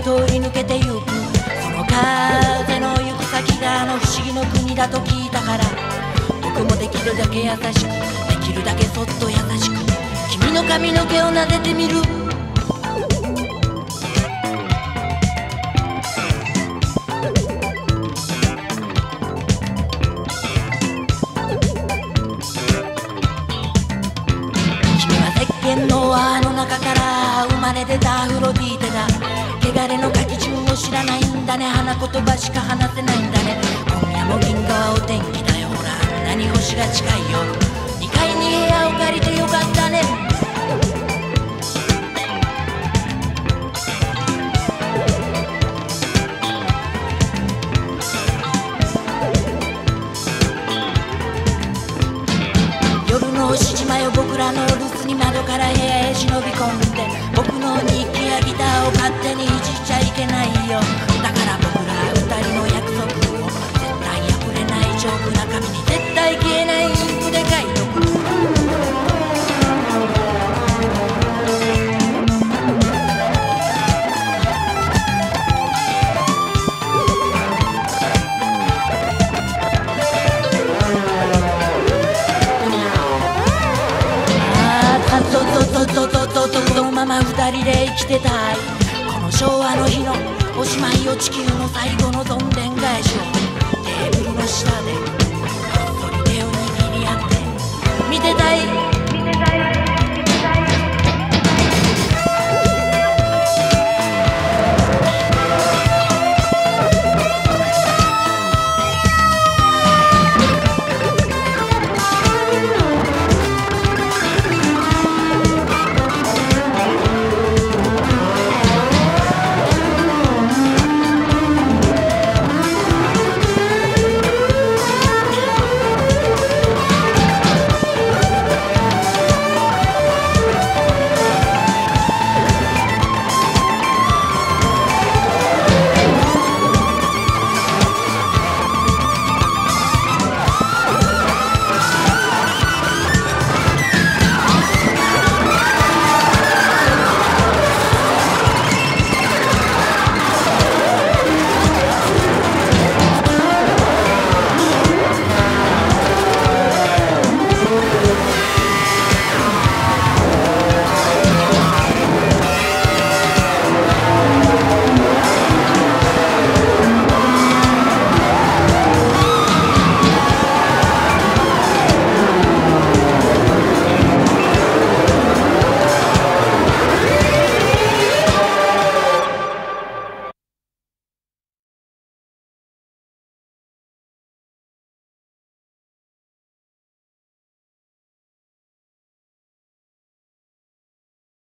を通り抜けてゆくその風の行く先があの不思議の国だと聞いたから僕もできるだけ優しくできるだけそっと優しく。君の髪の毛を撫でてみる。君は石鹸の輪の中から生まれ出たアフロディーテだ。汚れの書き順を知らないんだね。花言葉しか話せないんだね。今夜も銀河お天気だよ。ほらあんなに星が近いよ。の星島よ僕らの留守に窓から部屋へ忍び込んで僕の日記やギターを勝手にいじっちゃいけないよ。だからそうそうそうそうそうそうそうそのまま二人で生きてたいこの昭和の日のおしまいを地球の最後のどん